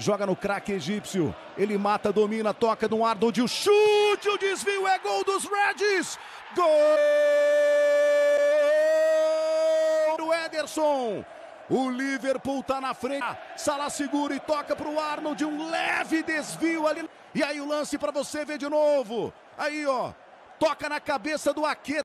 Joga no craque egípcio. Ele mata, domina, toca no Arnold. O chute, o desvio é gol dos Reds. Gol do Ederson. O Liverpool tá na frente. Sala segura e toca pro Arnold. Um leve desvio ali. E aí o lance para você ver de novo. Aí, ó. Toca na cabeça do Aqueta.